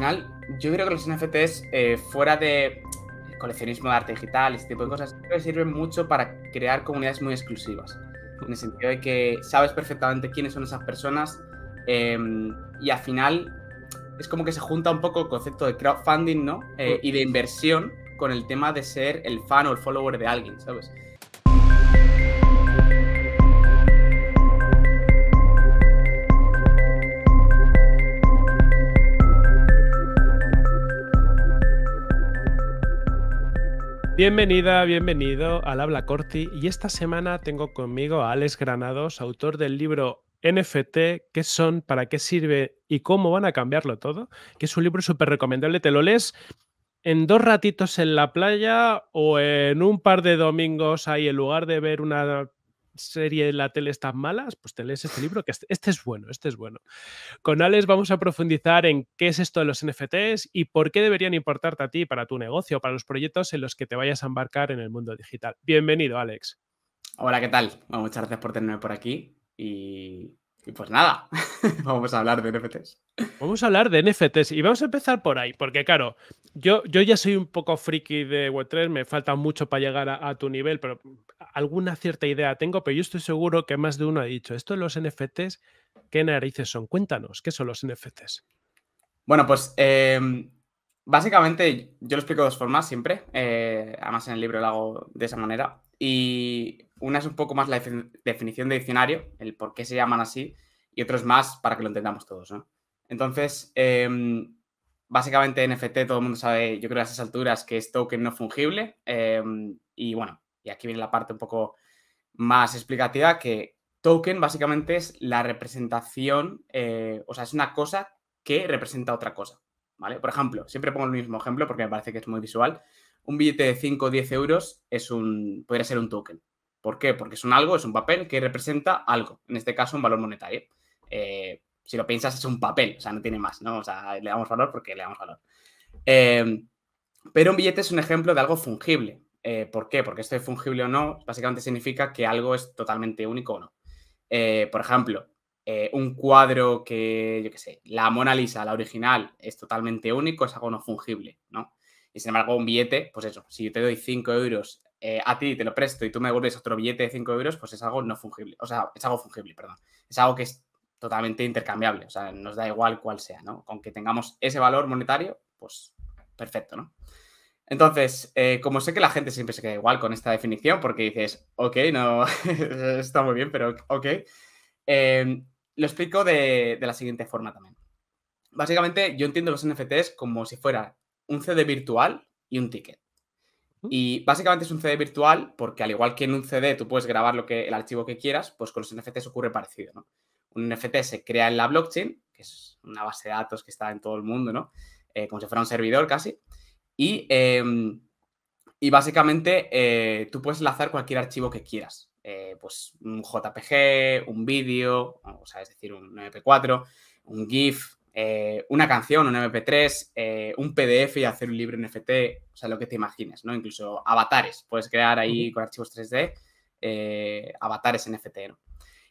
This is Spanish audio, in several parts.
final, yo creo que los NFTs, eh, fuera de coleccionismo de arte digital, este tipo de cosas, creo que sirven mucho para crear comunidades muy exclusivas. En el sentido de que sabes perfectamente quiénes son esas personas em, y al final es como que se junta un poco el concepto de crowdfunding, ¿no? Eh, y de inversión con el tema de ser el fan o el follower de alguien, ¿sabes? Bienvenida, bienvenido al Habla Corti. Y esta semana tengo conmigo a Alex Granados, autor del libro NFT, qué son, para qué sirve y cómo van a cambiarlo todo, que es un libro súper recomendable, te lo lees en dos ratitos en la playa o en un par de domingos ahí en lugar de ver una serie en la tele están malas, pues te lees este libro, que este, este, es bueno, este es bueno. Con Alex vamos a profundizar en qué es esto de los NFTs y por qué deberían importarte a ti para tu negocio, para los proyectos en los que te vayas a embarcar en el mundo digital. Bienvenido, Alex. Hola, ¿qué tal? muchas gracias por tenerme por aquí y y pues nada, vamos a hablar de NFTs. Vamos a hablar de NFTs y vamos a empezar por ahí, porque claro, yo, yo ya soy un poco friki de Web3, me falta mucho para llegar a, tu nivel, pero alguna cierta idea tengo, pero yo estoy seguro que más de uno ha dicho, esto de los NFTs, ¿qué narices son? Cuéntanos, ¿qué son los NFTs? Bueno, pues em, básicamente yo lo explico de dos formas siempre, eh, además en el libro lo hago de esa manera, y una es un poco más la definición de diccionario, el por qué se llaman así, y otro es más para que lo entendamos todos. Entonces, em, básicamente NFT todo el mundo sabe, yo creo a esas alturas, que es token no fungible. Em, y bueno, y aquí viene la parte un poco más explicativa, que token básicamente es la representación, eh, o sea, es una cosa que representa otra cosa, ¿vale? Por ejemplo, siempre pongo el mismo ejemplo porque me parece que es muy visual. Un billete de 5 o 10 euros es un, podría ser un token. ¿Por qué? Porque es un algo, es un papel que representa algo, en este caso un valor monetario. Eh, si lo piensas, es un papel, o sea, no tiene más, ¿no? O sea, le damos valor porque le damos valor. Eh, pero un billete es un ejemplo de algo fungible. Eh, ¿Por qué? Porque esto de fungible o no, básicamente significa que algo es totalmente único o no. por ejemplo, un cuadro que, yo qué sé, la Mona Lisa, la original, es totalmente único, es algo no fungible, ¿no? Y sin embargo, un billete, pues eso, si yo te doy 5 euros eh, a ti te lo presto y tú me devuelves otro billete de 5 euros, pues es algo no fungible. O sea, es algo fungible, perdón. Es algo que es totalmente intercambiable. O sea, nos da igual cuál sea, ¿no? Con que tengamos ese valor monetario, pues perfecto, ¿no? Entonces, eh, como sé que la gente siempre se queda igual con esta definición, porque dices, ok, no, está muy bien, pero ok, em, lo explico de, de la siguiente forma también. Básicamente, yo entiendo los NFTs como si fuera un CD virtual y un ticket. Y básicamente es un CD virtual porque al igual que en un CD tú puedes grabar lo que, el archivo que quieras, pues con los NFTs ocurre parecido, ¿no? Un NFT se crea en la blockchain, que es una base de datos que está en todo el mundo, ¿no? Eh, como si fuera un servidor casi. Y, em, y básicamente eh, tú puedes enlazar cualquier archivo que quieras. Eh, pues un JPG, un vídeo, o sea, es decir, un MP4, un GIF, eh, una canción, un MP3, eh, un PDF y hacer un libro NFT, o sea, lo que te imagines, ¿no? Incluso avatares, puedes crear ahí con archivos 3D eh, avatares NFT, ¿no?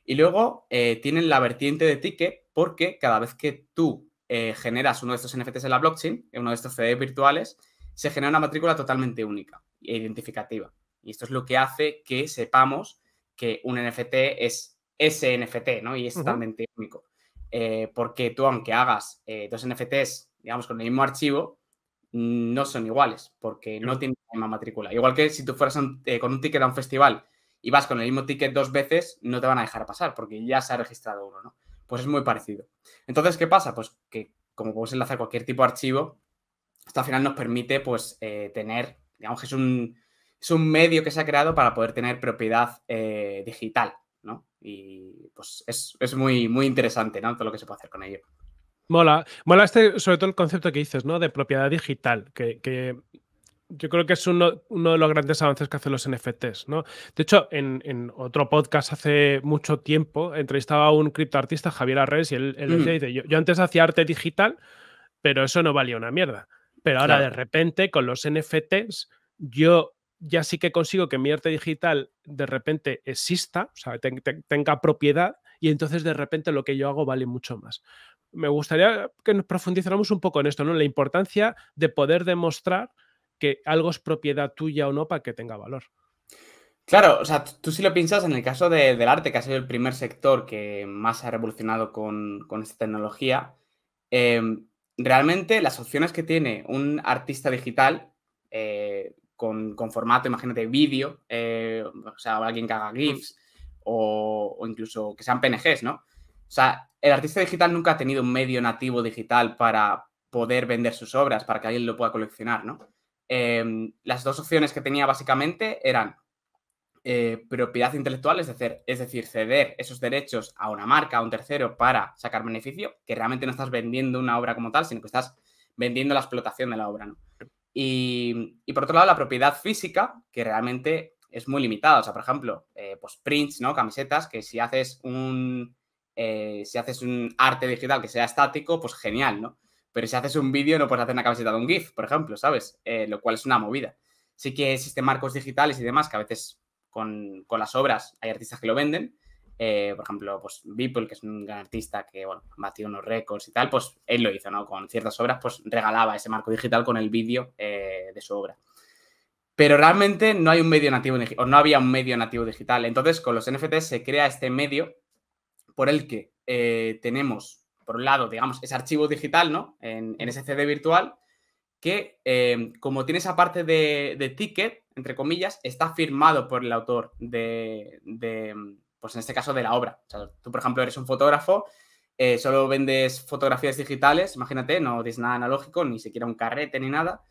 Y luego tienen la vertiente de ticket porque cada vez que tú generas uno de estos NFTs en la blockchain, uno de estos CD virtuales, se genera una matrícula totalmente única e identificativa. Y esto es lo que hace que sepamos que un NFT es ese NFT, ¿no? Y es totalmente único. Eh, porque tú, aunque hagas eh, dos NFTs, digamos, con el mismo archivo, no son iguales, porque no tienen la misma matrícula. Igual que si tú fueras eh, con un ticket a un festival y vas con el mismo ticket dos veces, no te van a dejar pasar, porque ya se ha registrado uno, ¿no? Pues es muy parecido. Entonces, ¿qué pasa? Pues que como podemos enlazar cualquier tipo de archivo, esto al final nos permite, pues, tener, digamos que es un, es un medio que se ha creado para poder tener propiedad digital, ¿no? Y pues es, muy, muy interesante, ¿no? Todo lo que se puede hacer con ello. Mola. Mola este, sobre todo el concepto que dices, ¿no? De propiedad digital, que, yo creo que es uno, de los grandes avances que hacen los NFTs, ¿no? De hecho, en, otro podcast hace mucho tiempo entrevistaba a un criptoartista, Javier Arres, y él, decía, yo, antes hacía arte digital, pero eso no valía una mierda. Pero ahora de repente con los NFTs yo ya sí que consigo que mi arte digital de repente exista, o sea, tenga propiedad y entonces de repente lo que yo hago vale mucho más. me gustaría que nos profundizáramos un poco en esto, ¿no? La importancia de poder demostrar que algo es propiedad tuya o no para que tenga valor. Claro, o sea, tú si lo piensas en el caso del arte, que ha sido el primer sector que más ha revolucionado con, esta tecnología, em, realmente las opciones que tiene un artista digital eh, con, formato, imagínate, vídeo, eh, o sea, alguien que haga GIFs o, o, incluso que sean PNGs, ¿no? O sea, el artista digital nunca ha tenido un medio nativo digital para poder vender sus obras, para que alguien lo pueda coleccionar, ¿no? Em, las dos opciones que tenía básicamente eran eh, propiedad intelectual, es decir, es decir, ceder esos derechos a una marca, a un tercero para sacar beneficio, que realmente no estás vendiendo una obra como tal, sino que estás vendiendo la explotación de la obra. ¿no? Y, por otro lado, la propiedad física, que realmente es muy limitada. O sea, por ejemplo, eh, pues prints, ¿no? Camisetas, que si haces un. Eh, si haces un arte digital que sea estático, pues genial, ¿no? Pero si haces un vídeo no puedes hacer una camiseta de un GIF, por ejemplo, ¿sabes? Eh, lo cual es una movida. Sí que existen marcos digitales y demás que a veces con, las obras hay artistas que lo venden. Eh, por ejemplo, pues Beeple, que es un gran artista que, bueno, batió unos récords y tal, pues él lo hizo, ¿no? Con ciertas obras, pues regalaba ese marco digital con el vídeo eh, de su obra. Pero realmente no hay un medio nativo, o no había un medio nativo digital. Entonces, con los NFTs se crea este medio por el que tenemos por un lado, digamos, ese archivo digital, ¿no? En, ese CD virtual, que como tiene esa parte de, ticket, entre comillas, está firmado por el autor de, pues en este caso, de la obra. Tú, por ejemplo, eres un fotógrafo, eh, solo vendes fotografías digitales, imagínate, no tienes nada analógico, ni siquiera un carrete ni nada,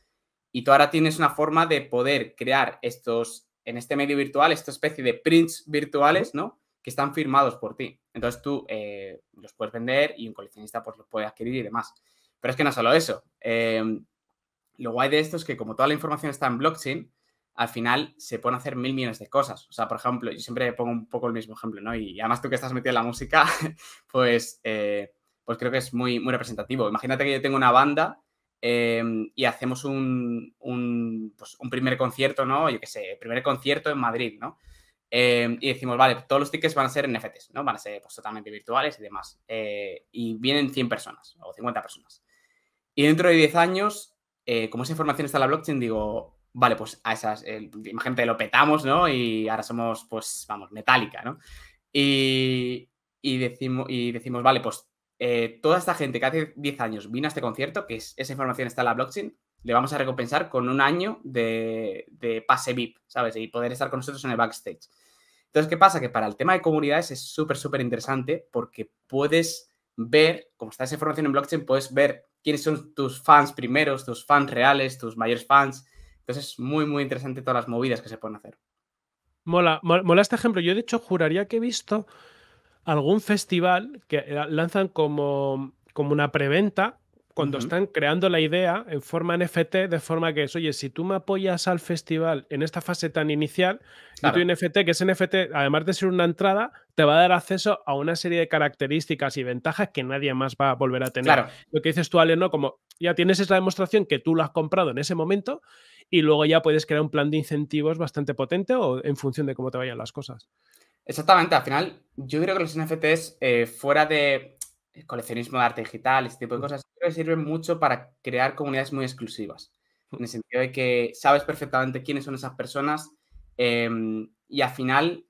y tú ahora tienes una forma de poder crear estos, en este medio virtual, esta especie de prints virtuales, ¿no? Que están firmados por ti. Entonces tú eh, los puedes vender y un coleccionista pues los puede adquirir y demás. Pero es que no solo eso. Eh, lo guay de esto es que como toda la información está en blockchain, al final se pueden hacer mil millones de cosas. O sea, por ejemplo, yo siempre pongo un poco el mismo ejemplo, ¿no? Y además tú que estás metido en la música, pues, eh, pues creo que es muy, muy representativo. Imagínate que yo tengo una banda y hacemos un, un, pues, un, primer concierto, ¿no? Yo qué sé, primer concierto en Madrid, ¿no? Em, y decimos, vale, todos los tickets van a ser NFTs, ¿no? Van a ser pues, totalmente virtuales y demás. Eh, y vienen 100 personas o 50 personas. Y dentro de 10 años, eh, como esa información está en la blockchain, digo, vale, pues a esas, imagínate, lo petamos, ¿no? Y ahora somos, pues, vamos, metálica, ¿no? Y, y, y decimos, vale, pues eh, toda esta gente que hace 10 años vino a este concierto, que es, esa información está en la blockchain, le vamos a recompensar con un año de, pase VIP, ¿sabes? Y poder estar con nosotros en el backstage. Entonces, ¿qué pasa? Que para el tema de comunidades es súper, súper interesante porque puedes ver, como está esa información en blockchain, puedes ver quiénes son tus fans primeros, tus fans reales, tus mayores fans. Entonces, es muy, muy interesante todas las movidas que se pueden hacer. Mola, mola este ejemplo. Yo, de hecho, juraría que he visto algún festival que lanzan como, como una preventa cuando están creando la idea en forma NFT, de forma que es, oye, si tú me apoyas al festival en esta fase tan inicial, y tu NFT, que es NFT, además de ser una entrada, te va a dar acceso a una serie de características y ventajas que nadie más va a volver a tener. Lo que dices tú, Ale, ¿no? Como ya tienes esa demostración que tú lo has comprado en ese momento y luego ya puedes crear un plan de incentivos bastante potente o en función de cómo te vayan las cosas. Exactamente, al final yo creo que los NFTs eh, fuera de coleccionismo de arte digital, este tipo de cosas, creo que sirven mucho para crear comunidades muy exclusivas. En el sentido de que sabes perfectamente quiénes son esas personas em, y al final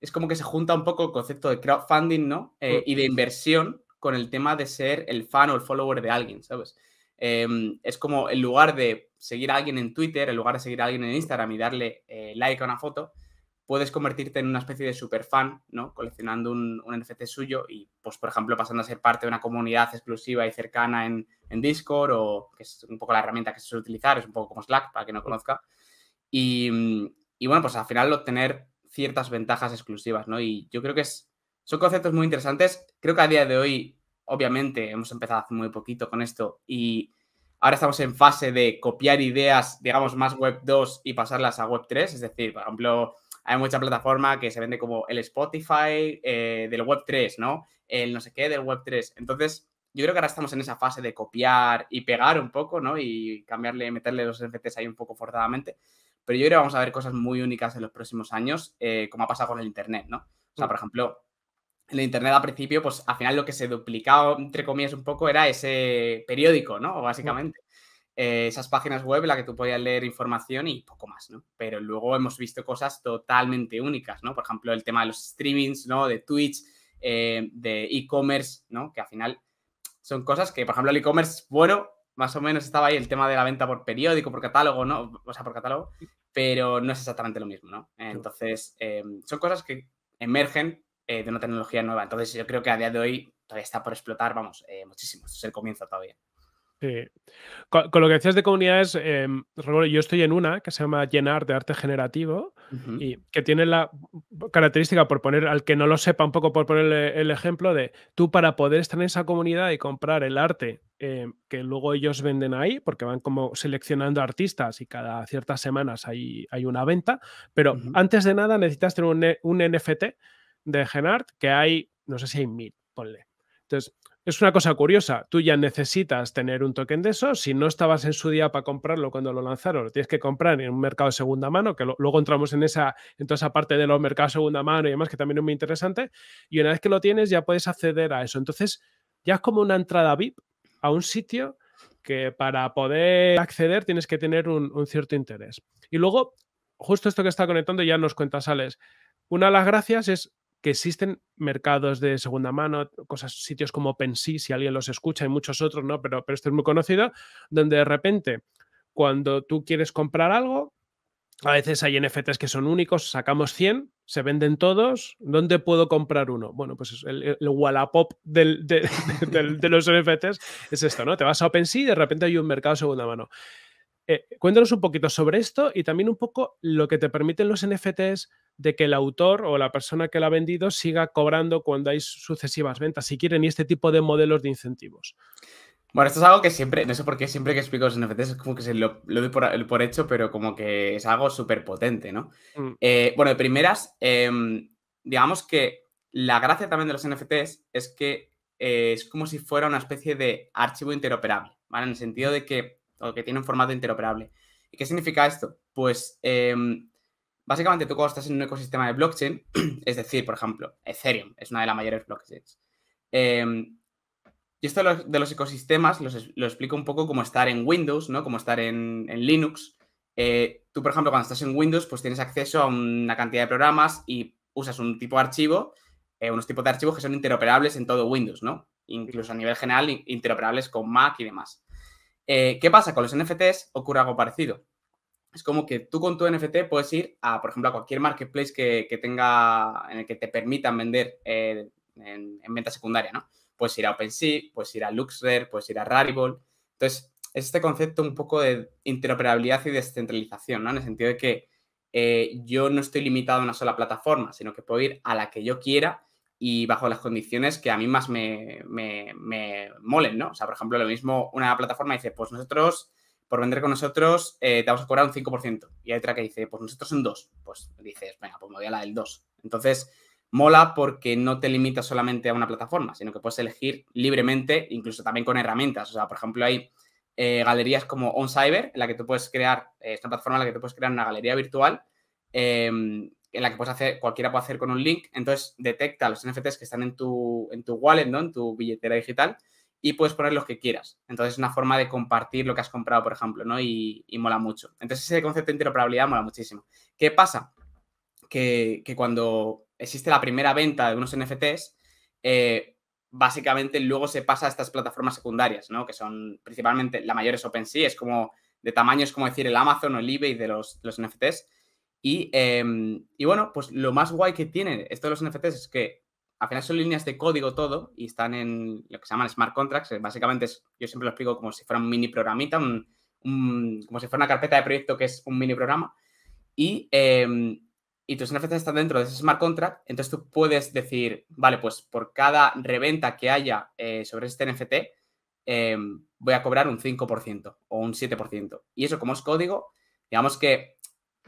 es como que se junta un poco el concepto de crowdfunding, ¿no? Eh, y de inversión con el tema de ser el fan o el follower de alguien, ¿sabes? Em, es como en lugar de seguir a alguien en Twitter, en lugar de seguir a alguien en Instagram y darle eh, like a una foto, puedes convertirte en una especie de super fan, ¿no? Coleccionando un, NFT suyo y, pues, por ejemplo, pasando a ser parte de una comunidad exclusiva y cercana en, Discord o que es un poco la herramienta que se suele utilizar, es un poco como Slack, para quien no conozca. Y, bueno, pues al final obtener ciertas ventajas exclusivas, ¿no? Y yo creo que es, son conceptos muy interesantes. Creo que a día de hoy, obviamente, hemos empezado hace muy poquito con esto y ahora estamos en fase de copiar ideas, digamos, más Web 2 y pasarlas a Web 3. Es decir, por ejemplo, hay mucha plataforma que se vende como el Spotify eh, del Web 3, ¿no? El no sé qué del Web 3. Entonces, yo creo que ahora estamos en esa fase de copiar y pegar un poco, ¿no? Y cambiarle, meterle los NFTs ahí un poco forzadamente. Pero yo creo que vamos a ver cosas muy únicas en los próximos años, eh, como ha pasado con el Internet, ¿no? O sea, por ejemplo, el Internet al principio, pues al final lo que se duplicaba, entre comillas, un poco era ese periódico, ¿no? Básicamente. Eh, esas páginas web en las que tú podías leer información y poco más, ¿no? Pero luego hemos visto cosas totalmente únicas, ¿no? Por ejemplo, el tema de los streamings, ¿no? De Twitch, eh, de e-commerce, ¿no? Que al final son cosas que, por ejemplo, el e-commerce, bueno, más o menos estaba ahí el tema de la venta por periódico, por catálogo, ¿no? O sea, por catálogo, pero no es exactamente lo mismo, ¿no? Entonces, eh, son cosas que emergen de una tecnología nueva. Entonces, yo creo que a día de hoy todavía está por explotar, vamos, muchísimo. Esto es el comienzo todavía. Sí. Con, lo que decías de comunidades, em, yo estoy en una que se llama Llenar de Arte Generativo y que tiene la característica, por poner al que no lo sepa un poco, por poner el ejemplo de tú para poder estar en esa comunidad y comprar el arte em, que luego ellos venden ahí, porque van como seleccionando artistas y cada ciertas semanas hay, hay una venta, pero antes de nada necesitas tener un, un NFT de Genart que hay, no sé si hay mil, ponle. Entonces, es una cosa curiosa, tú ya necesitas tener un token de eso, si no estabas en su día para comprarlo cuando lo lanzaron, lo tienes que comprar en un mercado de segunda mano, que luego entramos en esa, en toda esa parte de los mercados de segunda mano y demás, que también es muy interesante, y una vez que lo tienes ya puedes acceder a eso. Entonces, ya es como una entrada VIP a un sitio que para poder acceder tienes que tener un, un cierto interés. Y luego, justo esto que está conectando, ya nos cuenta Sales. Una de las gracias es que existen mercados de segunda mano, cosas, sitios como OpenSea, si alguien los escucha, hay muchos otros, ¿no? Pero, pero este es muy conocido, donde de repente, cuando tú quieres comprar algo, a veces hay NFTs que son únicos, sacamos 100, se venden todos. ¿Dónde puedo comprar uno? Bueno, pues el, el Wallapop de, los NFTs es esto, ¿no? Te vas a OpenSea y de repente hay un mercado de segunda mano. Eh, cuéntanos un poquito sobre esto y también un poco lo que te permiten los NFTs de que el autor o la persona que lo ha vendido siga cobrando cuando hay sucesivas ventas, si quieren, y este tipo de modelos de incentivos. Bueno, esto es algo que siempre, no sé por qué siempre que explico los NFTs es como que se lo, doy por, hecho, pero como que es algo súper potente, ¿no? Mm. Eh, bueno, de primeras, em, digamos que la gracia también de los NFTs es que eh, es como si fuera una especie de archivo interoperable, ¿vale? En el sentido de que, o que tiene un formato interoperable. ¿Y qué significa esto? Pues em, Básicamente, tú cuando estás en un ecosistema de blockchain, es decir, por ejemplo, Ethereum es una de las mayores blockchains. Em, y esto de los, ecosistemas lo explico un poco como estar en Windows, ¿no? Como estar en, Linux. Eh, tú, por ejemplo, cuando estás en Windows, pues tienes acceso a una cantidad de programas y usas un tipo de archivo, eh, unos tipos de archivos que son interoperables en todo Windows, ¿no? Incluso a nivel general, interoperables con Mac y demás. Eh, ¿Qué pasa? Con los NFTs ocurre algo parecido es como que tú con tu NFT puedes ir a, por ejemplo, a cualquier marketplace que, tenga, en el que te permitan vender eh, en, venta secundaria, ¿no? Puedes ir a OpenSea, puedes ir a LuxRare, puedes ir a Rarible. Entonces, es este concepto un poco de interoperabilidad y descentralización, ¿no? En el sentido de que eh, yo no estoy limitado a una sola plataforma, sino que puedo ir a la que yo quiera y bajo las condiciones que a mí más me, me, me molen, ¿no? O sea, por ejemplo, lo mismo una plataforma dice, pues nosotros por vender con nosotros eh, te vamos a cobrar un 5%. Y hay otra que dice, pues nosotros son 2. Pues dices, venga, pues me voy a la del 2. Entonces, mola porque no te limitas solamente a una plataforma, sino que puedes elegir libremente, incluso también con herramientas. O sea, por ejemplo, hay eh, galerías como OnCyber, en la que tú puedes crear, eh, esta plataforma en la que tú puedes crear una galería virtual, em, en la que puedes hacer, cualquiera puede hacer con un link. Entonces, detecta los NFTs que están en tu, en tu wallet, ¿no? En tu billetera digital y puedes poner los que quieras. Entonces es una forma de compartir lo que has comprado, por ejemplo, ¿no? Y, mola mucho. Entonces ese concepto de interoperabilidad mola muchísimo. ¿Qué pasa? Que, cuando existe la primera venta de unos NFTs, eh, básicamente luego se pasa a estas plataformas secundarias, ¿no? Que son principalmente, la mayor es OpenSea, es como de tamaño, es como decir el Amazon o el eBay de los, los NFTs. Y, em, y, bueno, pues lo más guay que tienen esto de los NFTs es que al final son líneas de código todo y están en lo que se llaman smart contracts. Básicamente es, yo siempre lo explico como si fuera un mini programita, como si fuera una carpeta de proyecto que es un mini programa. Y, eh, y tus NFTs están dentro de ese smart contract, entonces tú puedes decir, vale, pues por cada reventa que haya eh, sobre este NFT, em, voy a cobrar un 5% o un 7%. Y eso como es código, digamos que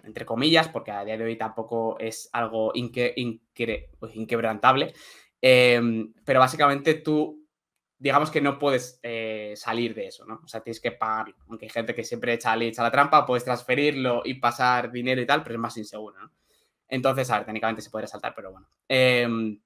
entre comillas, porque a día de hoy tampoco es algo pues, inquebrantable, em, pero básicamente tú, digamos que no puedes eh, salir de eso, ¿no? O sea, tienes que pagarlo, aunque hay gente que siempre echa, echa la trampa, puedes transferirlo y pasar dinero y tal, pero es más inseguro, ¿no? Entonces, a ver, técnicamente se puede saltar, pero bueno. Em,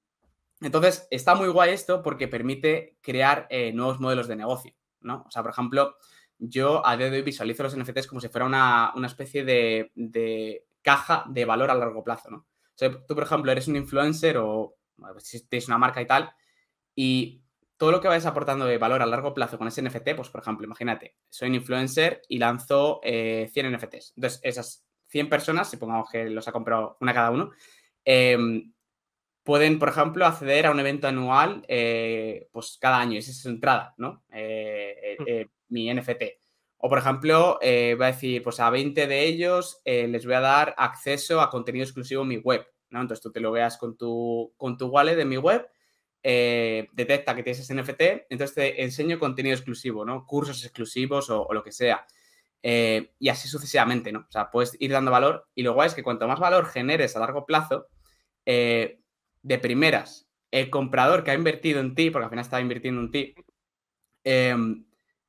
Entonces, está muy guay esto porque permite crear eh, nuevos modelos de negocio, ¿no? O sea, por ejemplo, yo a día de hoy visualizo los NFTs como si fuera una, especie de, caja de valor a largo plazo, ¿no? O sea, tú, por ejemplo, eres un influencer o si tienes una marca y tal, y todo lo que vayas aportando de valor a largo plazo con ese NFT, pues, por ejemplo, imagínate, soy un influencer y lanzo 100 eh, NFTs. Entonces, esas 100 personas, si pongamos que los ha comprado una cada uno, em, pueden, por ejemplo, acceder a un evento anual eh, pues cada año, esa es su entrada, ¿no? Eh, eh, mi NFT. O, por ejemplo, voy a decir, pues a 20 de ellos les voy a dar acceso a contenido exclusivo en mi web, ¿no? Entonces tú te lo veas con tu, con tu wallet de mi web, detecta que tienes ese NFT, entonces te enseño contenido exclusivo, ¿no? Cursos exclusivos o, lo que sea. y así sucesivamente, ¿no? O sea, puedes ir dando valor y lo guay es que cuanto más valor generes a largo plazo, de primeras, el comprador que ha invertido en ti, porque al final está invirtiendo en ti, em,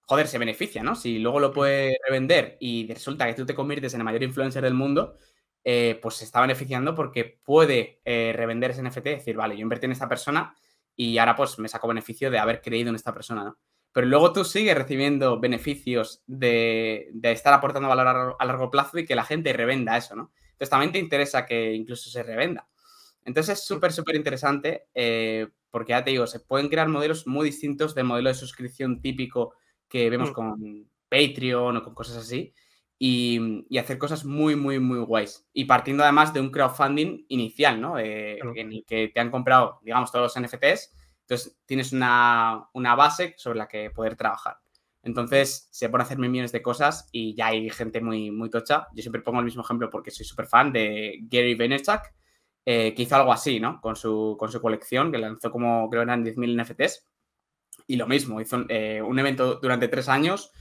joder, se beneficia, ¿no? Si luego lo puede revender y resulta que tú te conviertes en el mayor influencer del mundo, eh, pues se está beneficiando porque puede eh, revender ese NFT decir, vale, yo invertí en esta persona y ahora pues me saco beneficio de haber creído en esta persona, ¿no? Pero luego tú sigues recibiendo beneficios de, estar aportando valor a, a largo plazo y que la gente revenda eso, ¿no? Entonces también te interesa que incluso se revenda. Entonces es súper, súper interesante eh, porque ya te digo, se pueden crear modelos muy distintos del modelo de suscripción típico que vemos mm. con Patreon o con cosas así y, hacer cosas muy, muy, muy guays. Y partiendo además de un crowdfunding inicial, ¿no? En el que te han comprado, digamos, todos los NFTs, entonces tienes una, una base sobre la que poder trabajar. Entonces se pueden hacer millones de cosas y ya hay gente muy, muy tocha. Yo siempre pongo el mismo ejemplo porque soy súper fan de Gary Vaynerchuk, eh, que hizo algo así, ¿no? Con su, con su colección, que lanzó como, creo eran 10.000 NFTs. Y lo mismo, hizo eh, un evento durante tres años,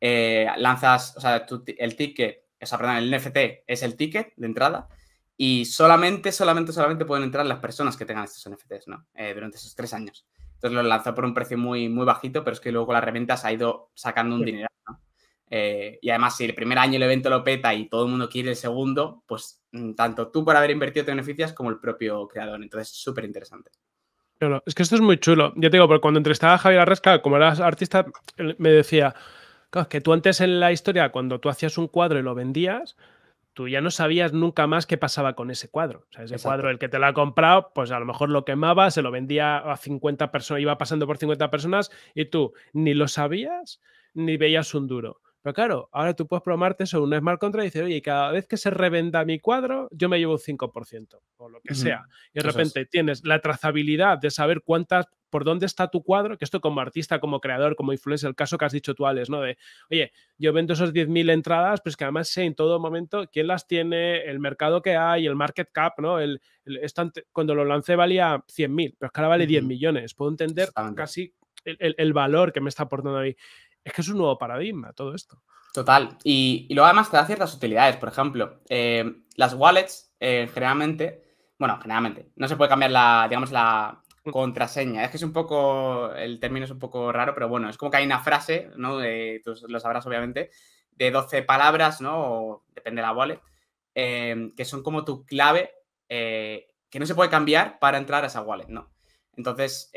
eh, lanzas, o sea, el ticket, o sea, perdón, el NFT es el ticket de entrada y solamente, solamente, solamente pueden entrar las personas que tengan estos NFTs, ¿no? durante esos tres años. Entonces lo lanzó por un precio muy, muy bajito, pero es que luego con las reventas ha ido sacando un dinero, ¿no? Eh, y además, si el primer año el evento lo peta y todo el mundo quiere el segundo, pues mm, tanto tú por haber invertido te beneficias como el propio creador. Entonces, súper interesante. Es que esto es muy chulo. Yo te digo, porque cuando entrevistaba a Javier Arresca, como eras artista, me decía, que tú antes en la historia, cuando tú hacías un cuadro y lo vendías, tú ya no sabías nunca más qué pasaba con ese cuadro. O sea, ese cuadro, el que te lo ha comprado, pues a lo mejor lo quemaba, se lo vendía a 50 personas, iba pasando por 50 personas y tú ni lo sabías ni veías un duro. Pero claro, ahora tú puedes programarte sobre un smart contract y decir, oye, cada vez que se revenda mi cuadro, yo me llevo un 5% o lo que sea. Y de repente tienes la trazabilidad de saber cuántas, por dónde está tu cuadro, que esto como artista, como creador, como influencer, el caso que has dicho tú, Alex, ¿no? De, oye, yo vendo esos 10.000 entradas, pues que además sé en todo momento quién las tiene, el mercado que hay, el market cap, ¿no? El, cuando lo lancé valía 100.000, pero es que ahora vale 10 millones. Puedo entender casi el, el, valor que me está aportando ahí. Es que es un nuevo paradigma todo esto. Total. Y, luego además te da ciertas utilidades. Por ejemplo, eh, las wallets eh, generalmente, bueno, generalmente, no se puede cambiar la, digamos, la mm. contraseña. Es que es un poco, el término es un poco raro, pero bueno, es como que hay una frase, ¿no? tú lo sabrás obviamente, de 12 palabras, ¿no? O, depende de la wallet, eh, que son como tu clave que no se puede cambiar para entrar a esa wallet, ¿no? Entonces,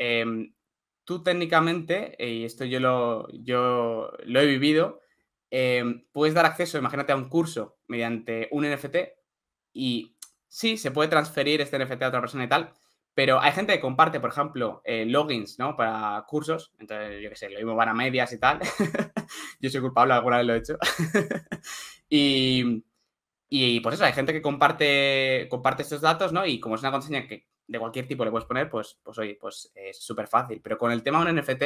tú técnicamente, y esto yo lo, yo lo he vivido, em, puedes dar acceso, imagínate, a un curso mediante un NFT y sí, se puede transferir este NFT a otra persona y tal, pero hay gente que comparte, por ejemplo, eh, logins, ¿no? Para cursos, entonces, yo qué sé, lo mismo van a medias y tal. yo soy culpable, alguna vez lo he hecho. y, y pues eso, hay gente que comparte, comparte estos datos, ¿no? Y como es una contraseña que de cualquier tipo le puedes poner, pues, pues oye, pues es súper fácil. Pero con el tema de un NFT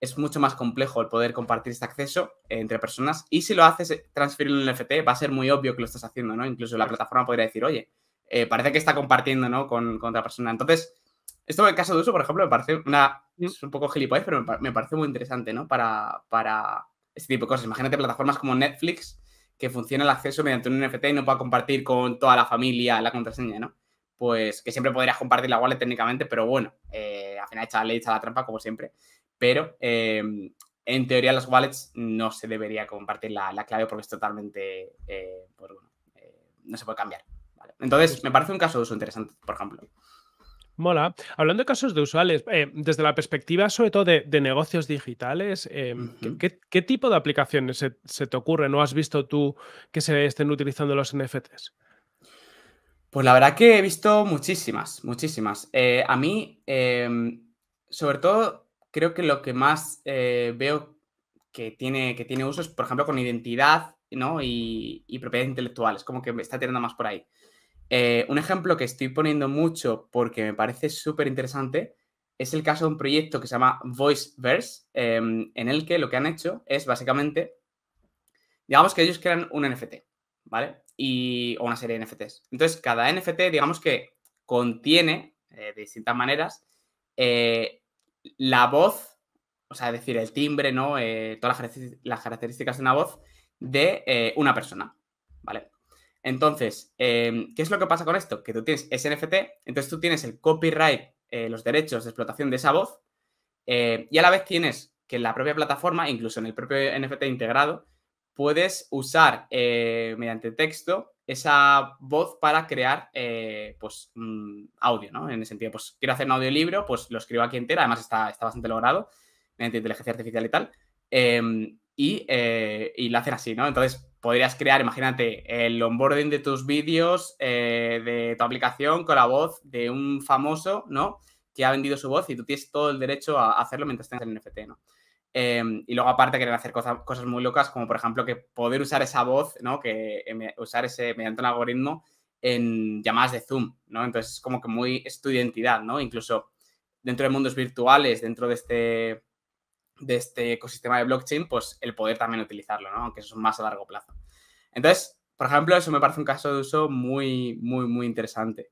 es mucho más complejo el poder compartir este acceso entre personas. Y si lo haces eh, transferir un NFT, va a ser muy obvio que lo estás haciendo, ¿no? Incluso la plataforma podría decir, oye, eh, parece que está compartiendo, ¿no? Con, otra persona. Entonces, esto en el caso de uso, por ejemplo, me parece una. Mm. Es un poco gilipollas, pero me, parece muy interesante, ¿no? Para, para este tipo de cosas. Imagínate plataformas como Netflix que funciona el acceso mediante un NFT y no pueda compartir con toda la familia la contraseña, ¿no? Pues que siempre podrías compartir la wallet técnicamente, pero bueno, eh, al final echa la ley, echa la trampa, como siempre. Pero em, en teoría las wallets no se debería compartir la, clave porque es totalmente, eh, pues bueno, eh, no se puede cambiar. Entonces, me parece un caso de uso interesante, por ejemplo. Mola. Hablando de casos de usuarios, eh, desde la perspectiva sobre todo de, negocios digitales, em, ¿qué, tipo de aplicaciones se, te ocurren o has visto tú que se estén utilizando los NFTs? Pues la verdad que he visto muchísimas, muchísimas. Eh, a mí, em, sobre todo, creo que lo que más eh, veo que tiene, que tiene uso es, por ejemplo, con identidad ¿no? y, y propiedad intelectual. Es como que me está tirando más por ahí. Eh, un ejemplo que estoy poniendo mucho porque me parece súper interesante es el caso de un proyecto que se llama VoiceVerse, em, en el que lo que han hecho es básicamente, digamos que ellos crean un NFT, ¿vale? Y, o una serie de NFTs. Entonces, cada NFT, digamos que contiene, eh, de distintas maneras, eh, la voz, o sea, es decir, el timbre, ¿no? todas las características de una voz de una persona, ¿vale? Entonces, em, ¿qué es lo que pasa con esto? Que tú tienes ese NFT, entonces tú tienes el copyright, eh, los derechos de explotación de esa voz, eh, y a la vez tienes que en la propia plataforma, incluso en el propio NFT integrado, puedes usar eh, mediante texto esa voz para crear pues audio, ¿no? En el sentido, pues quiero hacer un audiolibro, pues lo escribo aquí entera, además está, está bastante logrado mediante inteligencia artificial y tal, em, y, y lo hacen así, ¿no? Entonces, podrías crear, imagínate, el onboarding de tus vídeos, eh, de tu aplicación con la voz de un famoso, ¿no? Que ha vendido su voz y tú tienes todo el derecho a hacerlo mientras tengas el NFT, ¿no? Em, y luego aparte quieren hacer cosas, muy locas, como por ejemplo que poder usar esa voz, ¿no? Que em, usar ese mediante un algoritmo en llamadas de Zoom, ¿no? Entonces es como que muy es tu identidad, ¿no? Incluso dentro de mundos virtuales, dentro de este de este ecosistema de blockchain, pues el poder también utilizarlo, ¿no? Aunque eso es más a largo plazo. Entonces, por ejemplo, eso me parece un caso de uso muy, muy, muy interesante.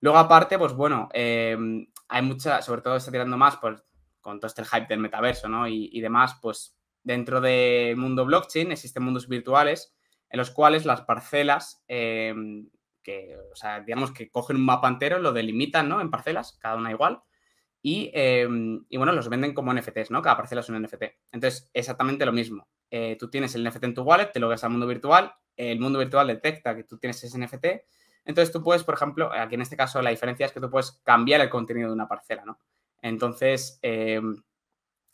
Luego, aparte, pues bueno, em, hay mucha, sobre todo está tirando más pues, con todo este hype del metaverso, ¿no? Y, demás, pues dentro del mundo blockchain existen mundos virtuales en los cuales las parcelas, em, que, digamos que cogen un mapa entero, lo delimitan, ¿no? En parcelas, cada una igual, Em, y, bueno, los venden como NFTs, ¿no? Cada parcela es un NFT. Entonces, exactamente lo mismo. Eh, tú tienes el NFT en tu wallet, te lo ves al mundo virtual, el mundo virtual detecta que tú tienes ese NFT. Entonces, tú puedes, por ejemplo, aquí en este caso la diferencia es que tú puedes cambiar el contenido de una parcela, ¿no? Entonces, em,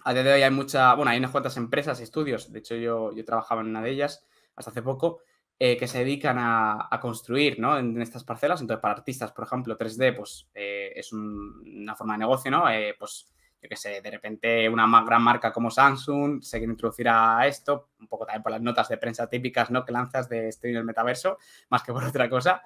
a día de hoy hay mucha, bueno, hay unas cuantas empresas estudios, de hecho yo, yo trabajaba en una de ellas hasta hace poco, eh, que se dedican a, construir ¿no? en, estas parcelas. Entonces, para artistas, por ejemplo, 3D, pues eh, es una forma de negocio, ¿no? Eh, pues yo qué sé, de repente una gran marca como Samsung se quiere introducir a esto, un poco también por las notas de prensa típicas, ¿no? Que lanzas de este en el metaverso, más que por otra cosa.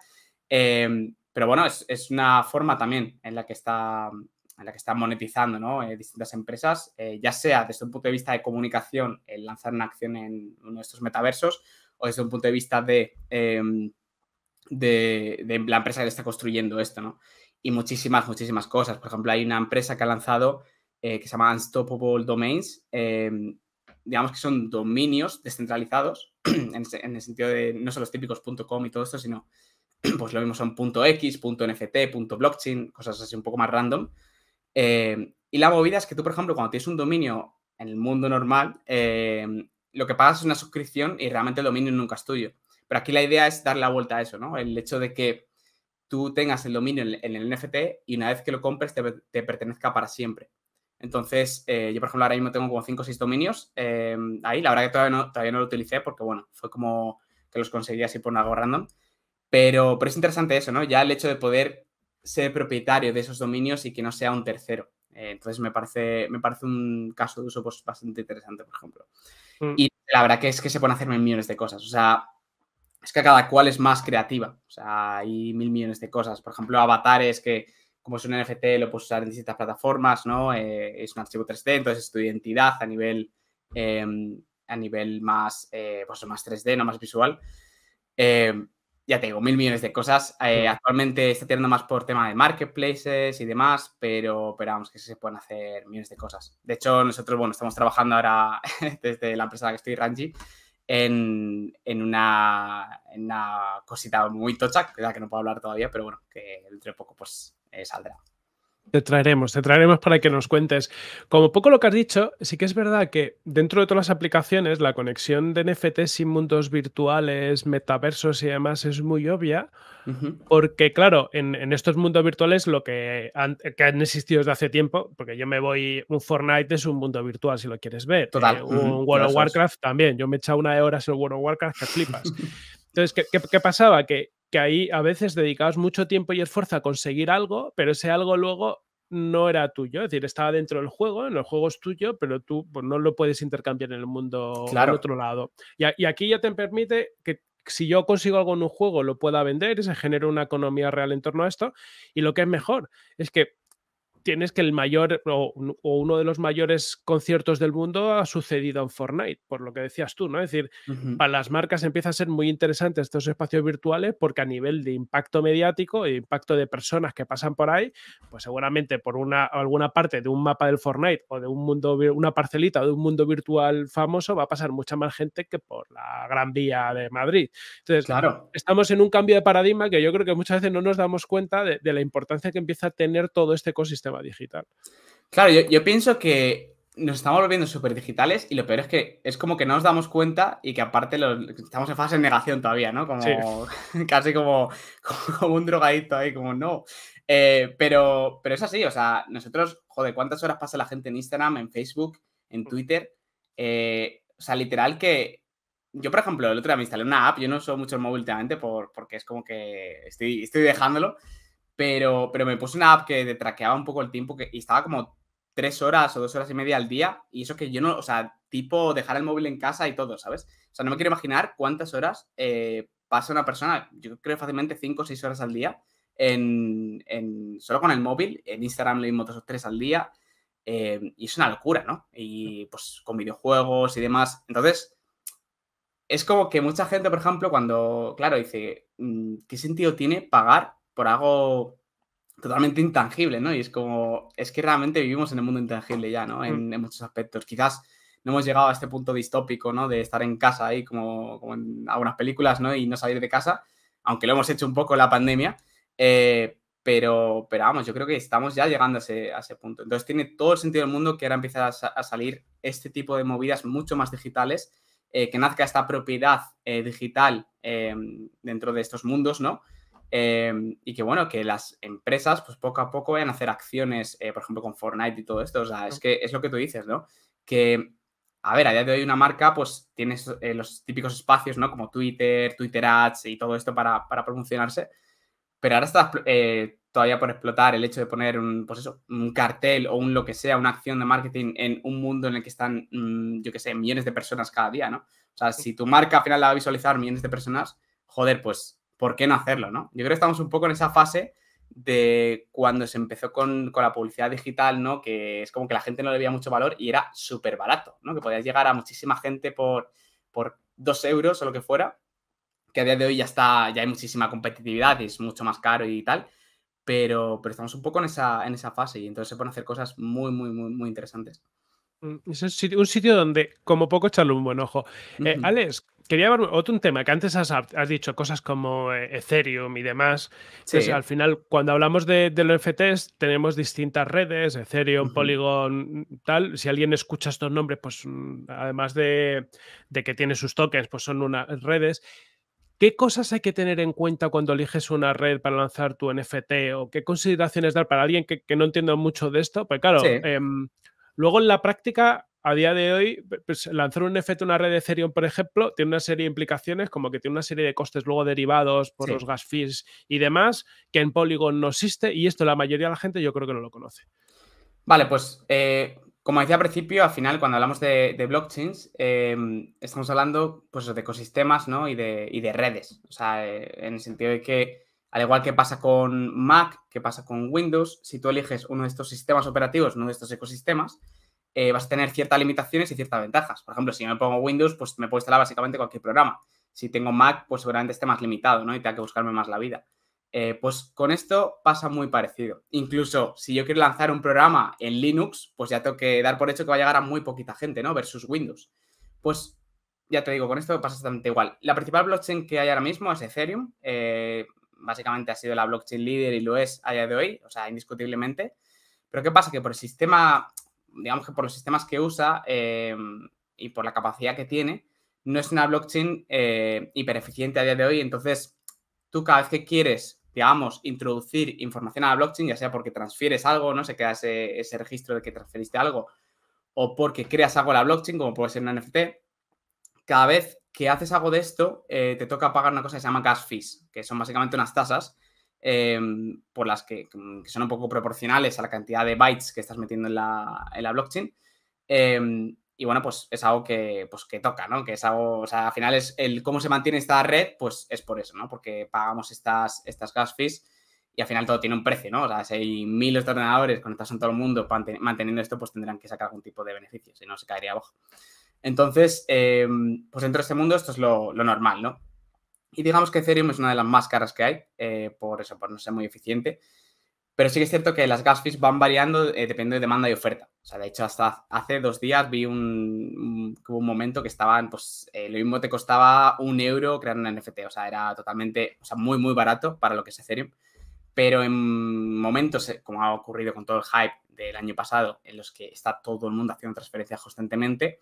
Pero bueno, es, es, una forma también en la que está en la que están monetizando ¿no? distintas empresas, ya sea desde un punto de vista de comunicación, el lanzar una acción en uno de estos metaversos, o desde un punto de vista em, de, de, la empresa que está construyendo esto, ¿no? Y muchísimas, muchísimas cosas. Por ejemplo, hay una empresa que ha lanzado eh, que se llama Unstoppable Domains. Em, digamos que son dominios descentralizados, en, el sentido de no son los típicos .com y todo esto, sino pues lo mismo son .x, .nft, .blockchain, cosas así un poco más random. Em, y la movida es que tú, por ejemplo, cuando tienes un dominio en el mundo normal, lo que pagas es una suscripción y realmente el dominio nunca es tuyo. Pero aquí la idea es dar la vuelta a eso, ¿no? El hecho de que tú tengas el dominio en, el NFT y una vez que lo compres te, pertenezca para siempre. Entonces, eh, yo por ejemplo ahora mismo tengo como 5 o 6 dominios eh, ahí. La verdad que todavía no, todavía no lo utilicé porque, bueno, fue como que los conseguí así por algo random. Pero, pero es interesante eso, ¿no? Ya el hecho de poder ser propietario de esos dominios y que no sea un tercero. Eh, entonces, me parece, me parece un caso de uso pues, bastante interesante, por ejemplo. Mm. Y la verdad que es que se pueden hacer mil millones de cosas. O sea, es que cada cual es más creativa. O sea, hay mil millones de cosas. Por ejemplo, avatares que, como es un NFT, lo puedes usar en distintas plataformas, ¿no? Eh, es un archivo 3D, entonces es tu identidad a nivel, em, a nivel más, eh, pues más 3D, no más visual. Ya te digo, mil millones de cosas. Eh, actualmente está tirando más por tema de marketplaces y demás, pero, pero vamos, que se pueden hacer millones de cosas. De hecho, nosotros, bueno, estamos trabajando ahora desde la empresa en la que estoy, Ranji, en, en, una, en una cosita muy tocha, que, que no puedo hablar todavía, pero bueno, que dentro de poco pues eh, saldrá. Te traeremos, te traeremos para que nos cuentes. Como poco lo que has dicho, sí que es verdad que dentro de todas las aplicaciones la conexión de NFTs y mundos virtuales, metaversos y demás es muy obvia, porque claro, en, estos mundos virtuales lo que han, que han, existido desde hace tiempo, porque yo me voy, un Fortnite es un mundo virtual si lo quieres ver, Total. Eh, un World of Warcraft también, yo me he echado una de horas en World of Warcraft que flipas. Entonces, ¿qué, qué pasaba? Que que ahí a veces dedicabas mucho tiempo y esfuerzo a conseguir algo, pero ese algo luego no era tuyo, es decir, estaba dentro del juego, en el juego es tuyo, pero tú pues, no lo puedes intercambiar en el mundo al otro lado. Y, aquí ya te permite que si yo consigo algo en un juego lo pueda vender y se genere una economía real en torno a esto. Y lo que es mejor es que tienes que el mayor o, uno de los mayores conciertos del mundo ha sucedido en Fortnite, por lo que decías tú, ¿no? Es decir, para las marcas empieza a ser muy interesante estos espacios virtuales porque a nivel de impacto mediático e impacto de personas que pasan por ahí, pues seguramente por una alguna parte de un mapa del Fortnite o de un mundo una parcelita o de un mundo virtual famoso va a pasar mucha más gente que por la Gran Vía de Madrid. Entonces, claro. estamos en un cambio de paradigma que yo creo que muchas veces no nos damos cuenta de la importancia que empieza a tener todo este ecosistema digital. Claro, yo, pienso que nos estamos volviendo súper digitales y lo peor es que es como que no nos damos cuenta y que aparte estamos en fase de negación todavía, ¿no? Como casi como, como, un drogadito ahí, como no. Eh, pero, pero es así, o sea, nosotros, joder, ¿cuántas horas pasa la gente en Instagram, en Facebook, en mm. Twitter? Eh, o sea, literal que yo, por ejemplo, el otro día me instalé una app, yo no uso mucho el móvil últimamente por, porque es como que estoy, estoy dejándolo, pero, pero me puse una app que traqueaba un poco el tiempo que, y estaba como tres horas o dos horas y media al día. Y eso que yo no, o sea, tipo dejar el móvil en casa y todo, ¿sabes? O sea, no me quiero imaginar cuántas horas eh, pasa una persona, yo creo fácilmente cinco o seis horas al día, en, en, solo con el móvil. En Instagram le dimos dos tres al día. Eh, y es una locura, ¿no? Y pues con videojuegos y demás. Entonces, es como que mucha gente, por ejemplo, cuando, claro, dice, mm, ¿qué sentido tiene pagar por algo totalmente intangible, ¿no? Y es como, es que realmente vivimos en el mundo intangible ya, ¿no? En, mm. muchos aspectos. Quizás no hemos llegado a este punto distópico, ¿no? De estar en casa ahí como, en algunas películas, ¿no? Y no salir de casa, aunque lo hemos hecho un poco en la pandemia. Eh, pero, pero vamos, yo creo que estamos ya llegando a ese, punto. Entonces tiene todo el sentido del mundo que ahora empieza a, salir este tipo de movidas mucho más digitales, eh, que nazca esta propiedad eh, digital dentro de estos mundos, ¿no? Em, y que bueno, que las empresas pues poco a poco vayan a hacer acciones, eh, por ejemplo, con Fortnite y todo esto. O sea, es que es lo que tú dices, ¿no? Que, a ver, a día de hoy una marca pues tiene eh, los típicos espacios, ¿no? Como Twitter, Twitter Ads y todo esto para, promocionarse. Pero ahora está eh, todavía por explotar el hecho de poner un, pues eso, un cartel o un lo que sea, una acción de marketing en un mundo en el que están, mm, yo qué sé, millones de personas cada día, ¿no? O sea, si tu marca al final la va a visualizar millones de personas, joder, pues ¿por qué no hacerlo? ¿no? Yo creo que estamos un poco en esa fase de cuando se empezó con, la publicidad digital, ¿no? Que es como que la gente no le veía mucho valor y era súper barato, ¿no? Que podías llegar a muchísima gente por, por dos euros o lo que fuera, que a día de hoy ya está, ya hay muchísima competitividad y es mucho más caro y tal, pero, pero estamos un poco en esa, en esa fase y entonces se pueden hacer cosas muy, muy, muy, muy interesantes. Mm, es un sitio, donde, como poco, echarle un buen ojo. Eh, Alex, quería ver otro tema que antes has, dicho, cosas como eh, Ethereum y demás. al final, cuando hablamos de, los NFTs, tenemos distintas redes, Ethereum, Polygon, tal. Si alguien escucha estos nombres, pues mm, además de, que tiene sus tokens, pues son unas redes. ¿Qué cosas hay que tener en cuenta cuando eliges una red para lanzar tu NFT o qué consideraciones dar para alguien que, no entienda mucho de esto? Pues claro, em, luego en la práctica a día de hoy, pues, lanzar un NFT una red de Ethereum, por ejemplo, tiene una serie de implicaciones, como que tiene una serie de costes luego derivados por los gas fees y demás, que en Polygon no existe, y esto la mayoría de la gente yo creo que no lo conoce. Vale, pues eh, como decía al principio, al final, cuando hablamos de, blockchains, em, estamos hablando pues, de ecosistemas ¿no? y, de, y de redes. O sea, eh, en el sentido de que, al igual que pasa con Mac, que pasa con Windows, si tú eliges uno de estos sistemas operativos, uno de estos ecosistemas, eh, vas a tener ciertas limitaciones y ciertas ventajas. Por ejemplo, si yo me pongo Windows, pues me puedo instalar básicamente cualquier programa. Si tengo Mac, pues seguramente esté más limitado, ¿no? Y tenga que buscarme más la vida. Eh, pues con esto pasa muy parecido. Incluso si yo quiero lanzar un programa en Linux, pues ya tengo que dar por hecho que va a llegar a muy poquita gente, ¿no? Versus Windows. Pues ya te digo, con esto pasa exactamente igual. La principal blockchain que hay ahora mismo es Ethereum. Eh, básicamente ha sido la blockchain líder y lo es a día de hoy, o sea, indiscutiblemente. Pero ¿qué pasa? Que por el sistema, digamos que por los sistemas que usa em, y por la capacidad que tiene, no es una blockchain eh, hiper eficiente a día de hoy. Entonces, tú cada vez que quieres, digamos, introducir información a la blockchain, ya sea porque transfieres algo, ¿no? Se queda ese, ese registro de que transferiste algo, o porque creas algo en la blockchain, como puede ser un NFT, cada vez que haces algo de esto, eh, te toca pagar una cosa que se llama gas fees, que son básicamente unas tasas em, por las que, son un poco proporcionales a la cantidad de bytes que estás metiendo en la, en la blockchain. Em, y bueno, pues es algo que, pues, que toca, ¿no? Que es algo, o sea, al final es el cómo se mantiene esta red, pues es por eso, ¿no? Porque pagamos estas, estas gas fees y al final todo tiene un precio, ¿no? O sea, si hay miles de ordenadores conectados en todo el mundo manteniendo esto, pues tendrán que sacar algún tipo de beneficio, si no se caería abajo. Entonces, em, pues dentro de este mundo esto es lo, normal, ¿no? Y digamos que Ethereum es una de las más caras que hay, eh, por eso, por no ser muy eficiente. Pero sí que es cierto que las gas fees van variando eh, dependiendo de demanda y oferta. O sea, de hecho, hasta hace dos días vi un, un momento que estaban, pues, eh, lo mismo te costaba un euro crear un NFT. O sea, era totalmente, o sea, muy, muy barato para lo que es Ethereum. Pero en momentos, como ha ocurrido con todo el hype del año pasado, en los que está todo el mundo haciendo transferencias constantemente,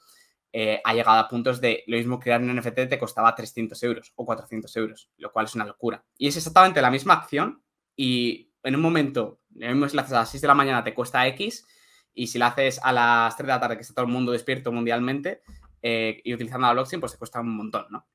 eh, ha llegado a puntos de lo mismo crear un NFT te costaba 300 euros o 400 euros, lo cual es una locura. Y es exactamente la misma acción y en un momento, si la haces a las 6 de la mañana te cuesta X y si la haces a las 3 de la tarde que está todo el mundo despierto mundialmente eh, y utilizando la blockchain, pues te cuesta un montón, ¿no?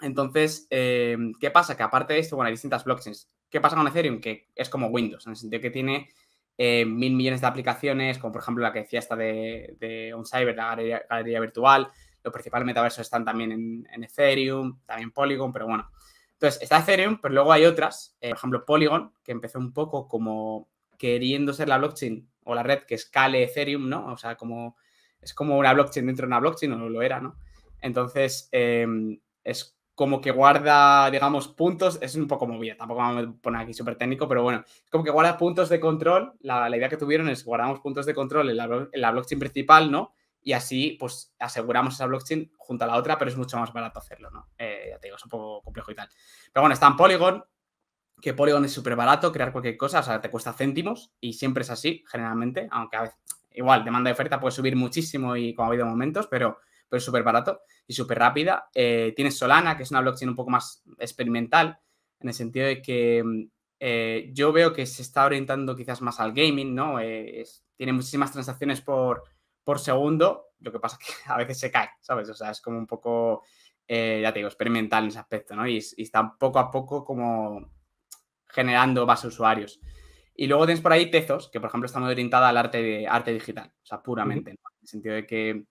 Entonces, eh, ¿qué pasa? Que aparte de esto, bueno, hay distintas blockchains. ¿Qué pasa con Ethereum? Que es como Windows, en el sentido que tiene eh, mil millones de aplicaciones, como por ejemplo la que decía esta de, de OnCyber, la galería, virtual. Los principales metaversos están también en, Ethereum, también Polygon, pero bueno. Entonces, está Ethereum, pero luego hay otras, eh, por ejemplo Polygon, que empezó un poco como queriendo ser la blockchain o la red que escale Ethereum, ¿no? O sea, como es como una blockchain dentro de una blockchain, o no lo era, ¿no? Entonces, em, es como que guarda, digamos, puntos, es un poco movida, tampoco vamos a poner aquí súper técnico, pero bueno, como que guarda puntos de control, la, idea que tuvieron es guardamos puntos de control en la, blockchain principal, ¿no? Y así, pues, aseguramos esa blockchain junto a la otra, pero es mucho más barato hacerlo, ¿no? Eh, ya te digo, es un poco complejo y tal. Pero bueno, está en Polygon, que Polygon es súper barato, crear cualquier cosa, o sea, te cuesta céntimos y siempre es así, generalmente, aunque a veces, igual, demanda de oferta puede subir muchísimo y como ha habido momentos, pero pero es súper barato y súper rápida. Eh, tienes Solana, que es una blockchain un poco más experimental, en el sentido de que mm, eh, yo veo que se está orientando quizás más al gaming, ¿no? Eh, tiene muchísimas transacciones por, por segundo, lo que pasa es que a veces se cae, ¿sabes? O sea, es como un poco, ya te digo, experimental en ese aspecto, ¿no? Y, está poco a poco como generando base de usuarios. Y luego tienes por ahí Tezos, que por ejemplo está muy orientada al arte, de, arte digital, o sea, puramente, En el sentido de que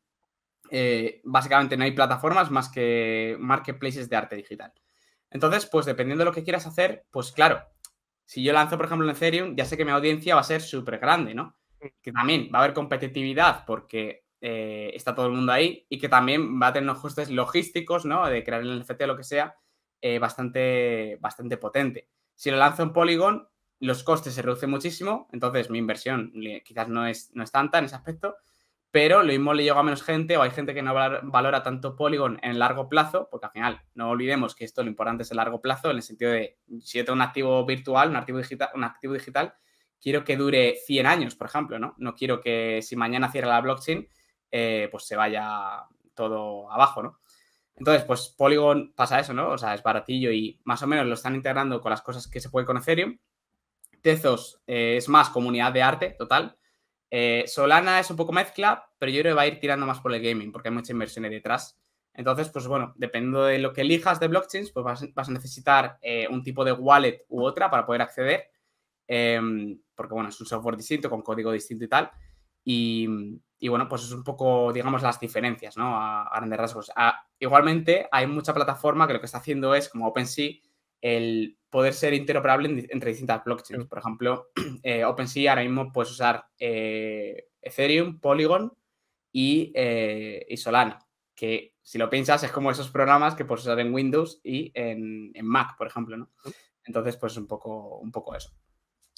eh, básicamente no hay plataformas más que marketplaces de arte digital. Entonces, pues dependiendo de lo que quieras hacer, pues claro, si yo lanzo, por ejemplo, en Ethereum, ya sé que mi audiencia va a ser súper grande, ¿no? Mm. Que también va a haber competitividad porque eh, está todo el mundo ahí y que también va a tener unos costes logísticos, ¿no? De crear el NFT o lo que sea, eh, bastante, bastante potente. Si lo lanzo en Polygon, los costes se reducen muchísimo, entonces mi inversión quizás no es, no es tanta en ese aspecto, pero lo mismo le llega a menos gente o hay gente que no valora tanto Polygon en largo plazo, porque al final no olvidemos que esto lo importante es el largo plazo, en el sentido de si yo tengo un activo virtual, un activo digital, un activo digital quiero que dure 100 años, por ejemplo, ¿no? No quiero que si mañana cierra la blockchain, eh, pues se vaya todo abajo, ¿no? Entonces, pues Polygon pasa eso, ¿no? O sea, es baratillo y más o menos lo están integrando con las cosas que se puede con Ethereum. Tezos eh, es más comunidad de arte, total. Eh, Solana es un poco mezcla, pero yo creo que va a ir tirando más por el gaming porque hay mucha inversión ahí detrás. Entonces, pues bueno, dependiendo de lo que elijas de blockchains, pues vas, a necesitar eh, un tipo de wallet u otra para poder acceder. Em, porque bueno, es un software distinto, con código distinto y tal. Y, bueno, pues es un poco, digamos, las diferencias, ¿no? A, grandes rasgos. Igualmente, hay mucha plataforma que lo que está haciendo es, como OpenSea, el poder ser interoperable entre distintas blockchains. Por ejemplo, eh, OpenSea ahora mismo puedes usar eh, Ethereum, Polygon eh, y, Solana, que si lo piensas es como esos programas que puedes usar en Windows y en, Mac, por ejemplo, ¿no? Entonces, pues un poco, un poco eso.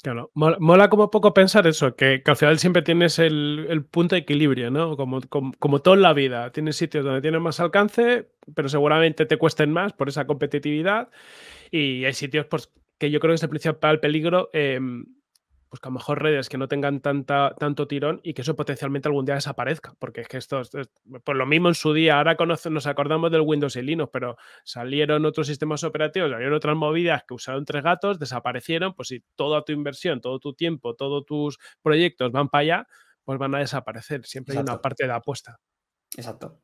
Claro, mola, como poco pensar eso, que, al final siempre tienes el, punto de equilibrio, ¿no? Como, como, como, todo en la vida, tienes sitios donde tienes más alcance, pero seguramente te cuesten más por esa competitividad y hay sitios pues, que yo creo que es el principal peligro. Em, pues que a lo mejor redes que no tengan tanta, tanto tirón y que eso potencialmente algún día desaparezca, porque es que esto, es, pues lo mismo en su día, ahora nos acordamos del Windows y Linux, pero salieron otros sistemas operativos, salieron otras movidas que usaron tres gatos, desaparecieron, pues si toda tu inversión, todo tu tiempo, todos tus proyectos van para allá, pues van a desaparecer, siempre hay una parte de apuesta. Exacto.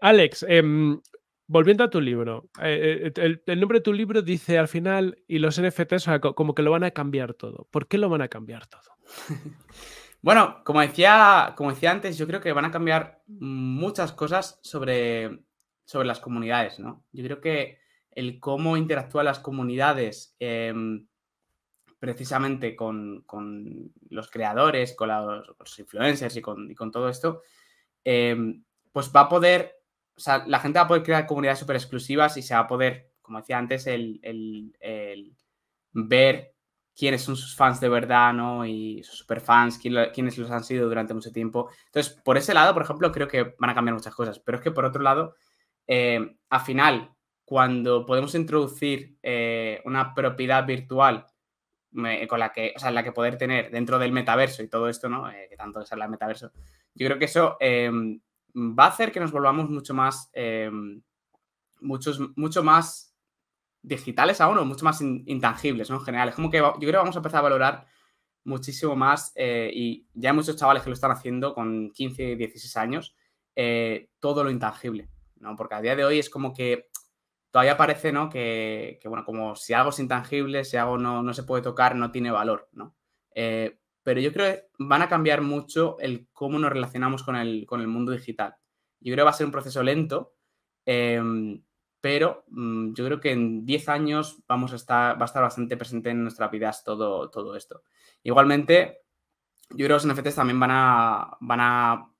Alex, em, volviendo a tu libro, eh, eh, el, nombre de tu libro dice al final, y los NFTs como que lo van a cambiar todo. ¿Por qué lo van a cambiar todo? bueno, como decía, como decía antes, yo creo que van a cambiar muchas cosas sobre, sobre las comunidades, ¿no? Yo creo que el cómo interactúan las comunidades em, precisamente con, los creadores, con los, influencers y con, y con todo esto, em, pues va a poder o sea, la gente va a poder crear comunidades súper exclusivas y se va a poder, como decía antes, el, ver quiénes son sus fans de verdad, ¿no? Y sus superfans, quién, quiénes los han sido durante mucho tiempo. Entonces, por ese lado, por ejemplo, creo que van a cambiar muchas cosas. Pero es que por otro lado, eh, al final, cuando podemos introducir eh, una propiedad virtual con la que, o sea, la que poder tener dentro del metaverso y todo esto, ¿no? Eh, que tanto es el metaverso. Yo creo que eso va a hacer que nos volvamos mucho más, em, muchos, mucho más digitales aún o mucho más intangibles, ¿no? En general, es como que yo creo que vamos a empezar a valorar muchísimo más eh, y ya hay muchos chavales que lo están haciendo con 15, 16 años, eh, todo lo intangible, ¿no? Porque a día de hoy es como que todavía parece, ¿no? Que, bueno, como si algo es intangible, si algo no, no, se puede tocar, no tiene valor, ¿no? Eh, pero yo creo que van a cambiar mucho el cómo nos relacionamos con el, con el mundo digital. Yo creo que va a ser un proceso lento, em, pero mm, yo creo que en 10 años vamos a estar, va a estar bastante presente en nuestras vidas todo, todo esto. Igualmente, yo creo que los NFTs también van a, van a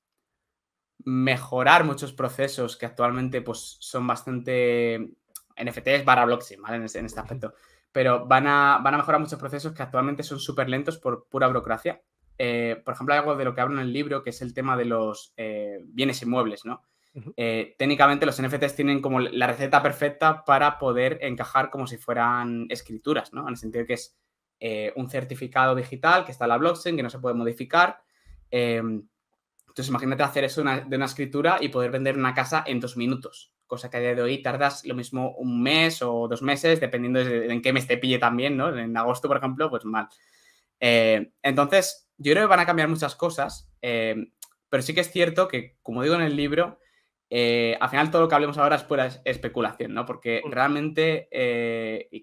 mejorar muchos procesos que actualmente pues, son bastante NFTs para blockchain, ¿vale? En, en este aspecto pero van a, van a mejorar muchos procesos que actualmente son súper lentos por pura burocracia. Eh, por ejemplo, hay algo de lo que hablo en el libro, que es el tema de los eh, bienes inmuebles, ¿no? Eh, técnicamente los NFTs tienen como la receta perfecta para poder encajar como si fueran escrituras, ¿no? En el sentido que es un certificado digital que está en la blockchain, que no se puede modificar. entonces, imagínate hacer eso de una escritura y poder vender una casa en dos minutos cosa que a día de hoy tardas lo mismo un mes o dos meses, dependiendo de en qué mes te pille también, ¿no? En agosto, por ejemplo, pues mal. Eh, entonces, yo creo que van a cambiar muchas cosas, eh, pero sí que es cierto que, como digo en el libro, eh, al final todo lo que hablemos ahora es pura especulación, ¿no? Porque mm. realmente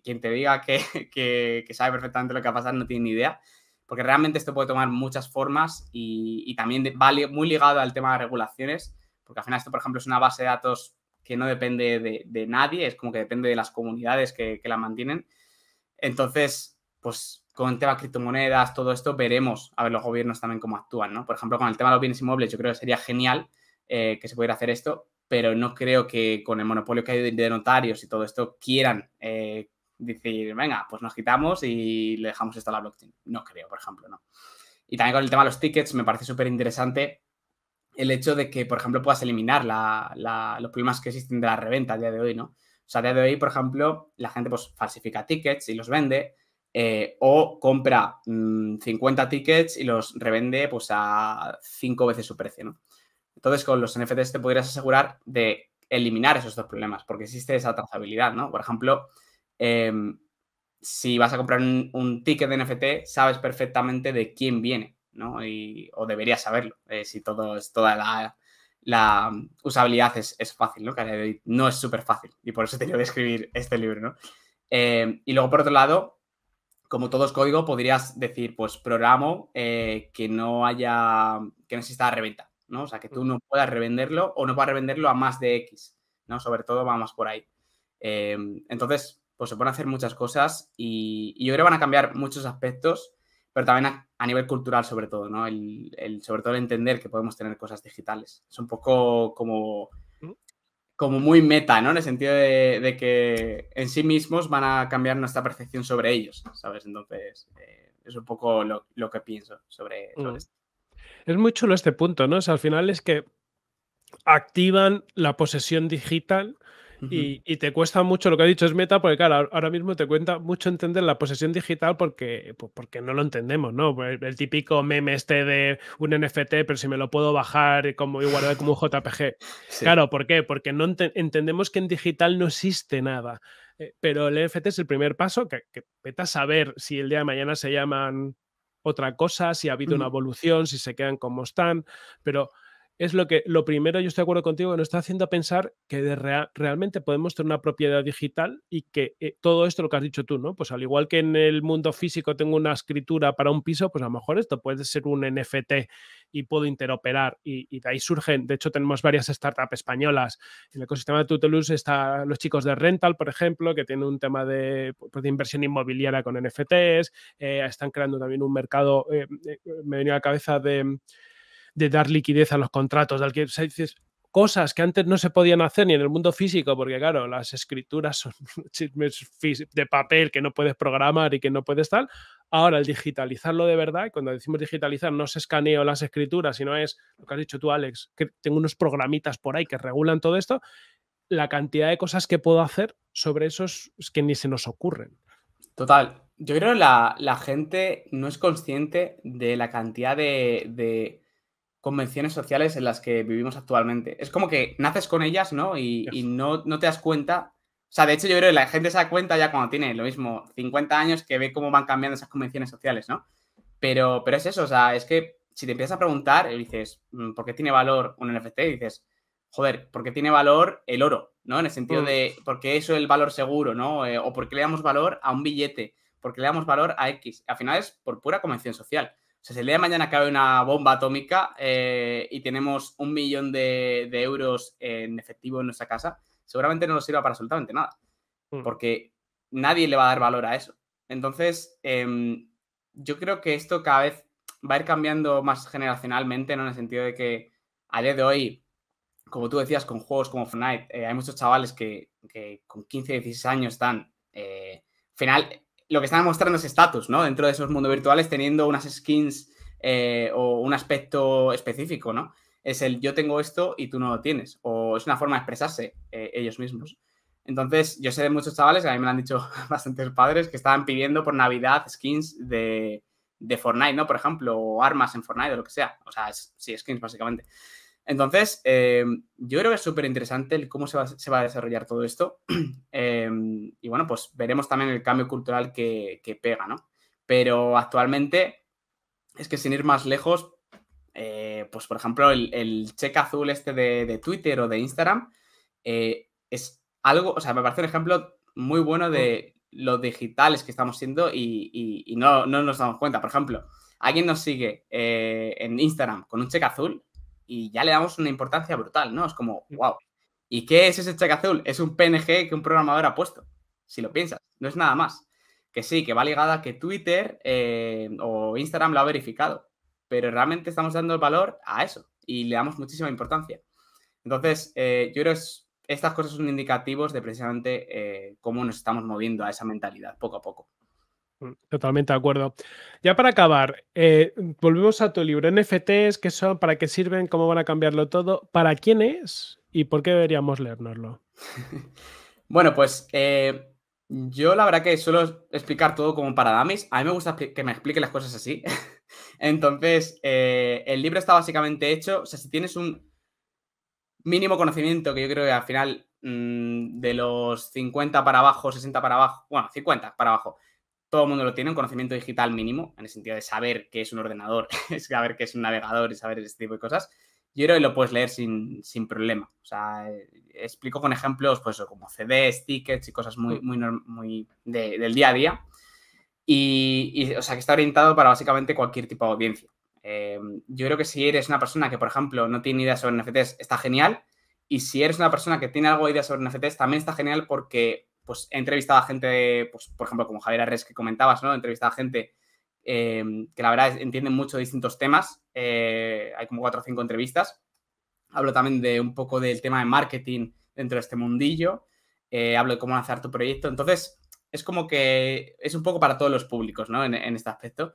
quien te diga que, que, sabe perfectamente lo que va a pasar no tiene ni idea, porque realmente esto puede tomar muchas formas y, y también va muy ligado al tema de regulaciones, porque al final esto, por ejemplo, es una base de datos que no depende de, nadie, es como que depende de las comunidades que, la mantienen. Entonces, pues con el tema de criptomonedas, todo esto, veremos a ver los gobiernos también cómo actúan, ¿no? Por ejemplo, con el tema de los bienes inmuebles, yo creo que sería genial eh, que se pudiera hacer esto, pero no creo que con el monopolio que hay de notarios y todo esto quieran eh, decir, venga, pues nos quitamos y le dejamos esto a la blockchain. No creo, por ejemplo, no. Y también con el tema de los tickets, me parece súper interesante el hecho de que, por ejemplo, puedas eliminar los problemas que existen de la reventa a día de hoy, ¿no? O sea, a día de hoy, por ejemplo, la gente pues falsifica tickets y los vende eh, o compra 50 mm, tickets y los revende pues a cinco veces su precio, ¿no? Entonces, con los NFTs te podrías asegurar de eliminar esos dos problemas porque existe esa trazabilidad, ¿no? Por ejemplo, em, si vas a comprar un ticket de NFT, sabes perfectamente de quién viene ¿no? o debería saberlo, eh, si todo es toda la, usabilidad es, fácil, ¿no? Que no es súper fácil y por eso he tenido que escribir este libro, ¿no? Eh, y luego, por otro lado, como todo es código, podrías decir, pues programo eh, que no haya, que no exista reventa, ¿no? O sea, que tú no puedas revenderlo o no puedas revenderlo a más de X, ¿no? Sobre todo vamos por ahí. entonces, pues se pueden hacer muchas cosas y, y, yo creo que van a cambiar muchos aspectos pero también a, nivel cultural sobre todo, ¿no? El, sobre todo el entender que podemos tener cosas digitales. Es un poco como, como muy meta, ¿no? En el sentido de, que en sí mismos van a cambiar nuestra percepción sobre ellos, ¿sabes? Entonces, eh, es un poco lo, que pienso sobre, mm. esto. Es muy chulo este punto, ¿no? O sea, al final es que activan la posesión digital y, te cuesta mucho lo que ha dicho es meta, porque claro, ahora mismo te cuenta mucho entender la posesión digital porque, porque no lo entendemos, ¿no? Pues, el, típico meme este de un NFT, pero si me lo puedo bajar como igual como un JPG. Claro, ¿por qué? Porque no entendemos que en digital no existe nada. Eh, pero el NFT es el primer paso que, que vete a saber si el día de mañana se llaman otra cosa, si ha habido una evolución, si se quedan como están, pero es lo que, lo primero, yo estoy de acuerdo contigo, que nos está haciendo pensar que de realmente podemos tener una propiedad digital y que eh, todo esto lo que has dicho tú, ¿no? Pues al igual que en el mundo físico tengo una escritura para un piso, pues a lo mejor esto puede ser un NFT y puedo interoperar y, de ahí surgen, de hecho tenemos varias startups españolas, en el ecosistema de Tutelus están los chicos de Rental, por ejemplo, que tienen un tema de, pues, de inversión inmobiliaria con NFTs, eh, están creando también un mercado, eh, me venía a la cabeza de de dar liquidez a los contratos, de que cosas que antes no se podían hacer ni en el mundo físico, porque claro, las escrituras son de papel que no puedes programar y que no puedes tal. Ahora, el digitalizarlo de verdad, y cuando decimos digitalizar, no se escaneo las escrituras, sino es lo que has dicho tú, Alex, que tengo unos programitas por ahí que regulan todo esto, la cantidad de cosas que puedo hacer sobre eso es, que ni se nos ocurren. Total. Yo creo que la, la gente no es consciente de la cantidad de convenciones sociales en las que vivimos actualmente. Es como que naces con ellas, ¿no? Y, no, no, te das cuenta. O sea, de hecho, yo creo que la gente se da cuenta ya cuando tiene lo mismo 50 años que ve cómo van cambiando esas convenciones sociales, ¿no? Pero, pero es eso, o sea, es que si te empiezas a preguntar y dices, mm, ¿por qué tiene valor un NFT? Y dices, joder, ¿por qué tiene valor el oro? ¿No? En el sentido mm. de, ¿por qué eso es el valor seguro, ¿no? Eh, o ¿por qué le damos valor a un billete? ¿Por qué le damos valor a X? Al final es por pura convención social sea, si el día de mañana cabe una bomba atómica eh, y tenemos un millón de, euros en efectivo en nuestra casa, seguramente no nos sirva para absolutamente nada. Mm. Porque nadie le va a dar valor a eso. Entonces, em, yo creo que esto cada vez va a ir cambiando más generacionalmente, ¿no? En el sentido de que a día de hoy, como tú decías, con juegos como Fortnite, eh, hay muchos chavales que, con 15, 16 años están. Eh, final, lo que están mostrando es estatus, ¿no? Dentro de esos mundos virtuales, teniendo unas skins eh, o un aspecto específico, ¿no? Es el yo tengo esto y tú no lo tienes. O es una forma de expresarse eh, ellos mismos. Entonces, yo sé de muchos chavales, a mí me lo han dicho bastantes padres, que estaban pidiendo por Navidad skins de, de Fortnite, ¿no? Por ejemplo, o armas en Fortnite o lo que sea. O sea, sí, skins básicamente. Entonces, em, yo creo que es súper interesante cómo se va, a desarrollar todo esto. Em, y bueno, pues veremos también el cambio cultural que, pega, ¿no? Pero actualmente, es que sin ir más lejos, eh, pues por ejemplo, el, cheque azul este de, Twitter o de Instagram eh, es algo, o sea, me parece un ejemplo muy bueno de lo digitales que estamos siendo y, no, no, nos damos cuenta. Por ejemplo, alguien nos sigue eh, en Instagram con un cheque azul y ya le damos una importancia brutal, ¿no? Es como, wow. Mm. ¿Y qué es ese cheque azul? Es un PNG que un programador ha puesto, si lo piensas, no es nada más. Que sí, que va ligada a que Twitter eh, o Instagram lo ha verificado, pero realmente estamos dando el valor a eso y le damos muchísima importancia. Entonces, eh, yo creo que estas cosas son indicativos de precisamente eh, cómo nos estamos moviendo a esa mentalidad poco a poco. Mm, totalmente de acuerdo. Ya para acabar, eh, volvemos a tu libro. NFTs, ¿qué son? ¿Para qué sirven? ¿Cómo van a cambiarlo todo? ¿Para quién es? ¿Y por qué deberíamos leérnoslo? bueno, pues eh, yo la verdad que suelo explicar todo como para damis. A mí me gusta que me expliquen las cosas así. Entonces, eh, el libro está básicamente hecho. O sea, si tienes un mínimo conocimiento, que yo creo que al final mm, de los 50 para abajo, 60 para abajo, bueno, 50 para abajo, todo el mundo lo tiene, un conocimiento digital mínimo, en el sentido de saber qué es un ordenador, saber qué es un navegador y saber este tipo de cosas, yo creo que lo puedes leer sin, problema. O sea, eh, explico con ejemplos, pues como CDs, tickets y cosas muy, muy, muy del día a día. Y, o sea, que está orientado para básicamente cualquier tipo de audiencia. Eh, yo creo que si eres una persona que, por ejemplo, no tiene idea sobre NFTs, está genial. Y si eres una persona que tiene algo de idea sobre NFTs, también está genial porque pues he entrevistado a gente, pues, por ejemplo, como Javier Arres que comentabas, ¿no? He entrevistado a gente em, que la verdad entiende mucho distintos temas. Eh, hay como cuatro o cinco entrevistas. Hablo también de un poco del tema de marketing dentro de este mundillo. Eh, hablo de cómo lanzar tu proyecto. Entonces, es como que es un poco para todos los públicos, ¿no? En, este aspecto.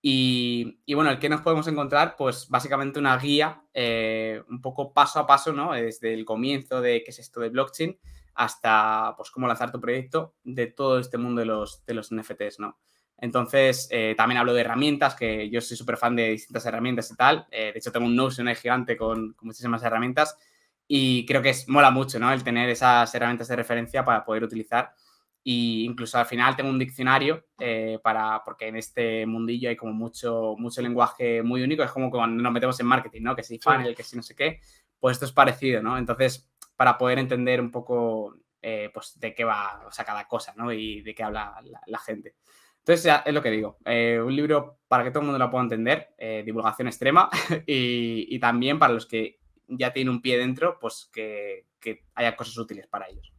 Y, bueno, el que nos podemos encontrar, pues básicamente una guía, eh, un poco paso a paso, ¿no? Desde el comienzo de qué es esto de blockchain hasta pues cómo lanzar tu proyecto de todo este mundo de los, de los NFTs, ¿no? Entonces, eh, también hablo de herramientas, que yo soy súper fan de distintas herramientas y tal. Eh, de hecho, tengo un Notion gigante con, con, muchísimas herramientas y creo que es, mola mucho, ¿no? El tener esas herramientas de referencia para poder utilizar. Y incluso al final tengo un diccionario eh, para, porque en este mundillo hay como mucho, mucho lenguaje muy único. Es como cuando nos metemos en marketing, ¿no? Que si funnel, que si no sé qué. Pues esto es parecido, ¿no? Entonces, para poder entender un poco, pues, de qué va, o sea, cada cosa, ¿no? Y de qué habla la, la gente. Entonces, es lo que digo, eh, un libro para que todo el mundo lo pueda entender, eh, divulgación extrema, y, también para los que ya tienen un pie dentro, pues que, haya cosas útiles para ellos.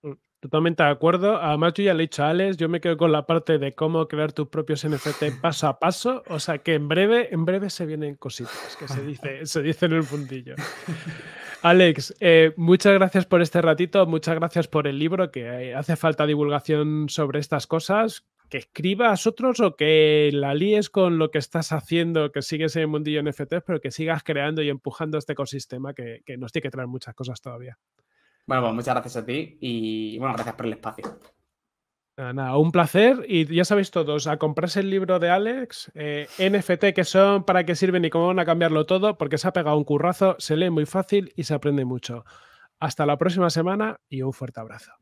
Mm, totalmente de acuerdo. Además, yo ya le he dicho a Alex, yo me quedo con la parte de cómo crear tus propios NFT paso a paso. O sea que en breve, en breve se vienen cositas, que se dice, se dice en el fundillo. Alex, eh, muchas gracias por este ratito, muchas gracias por el libro, que hace falta divulgación sobre estas cosas que escribas otros o que la líes con lo que estás haciendo, que sigues en el mundillo NFT, pero que sigas creando y empujando este ecosistema que, nos tiene que traer muchas cosas todavía. Bueno, pues muchas gracias a ti y bueno, gracias por el espacio. Nada, un placer y ya sabéis todos, a comprarse el libro de Alex, eh, NFT, que son, para qué sirven y cómo van a cambiarlo todo, porque se ha pegado un currazo, se lee muy fácil y se aprende mucho. Hasta la próxima semana y un fuerte abrazo.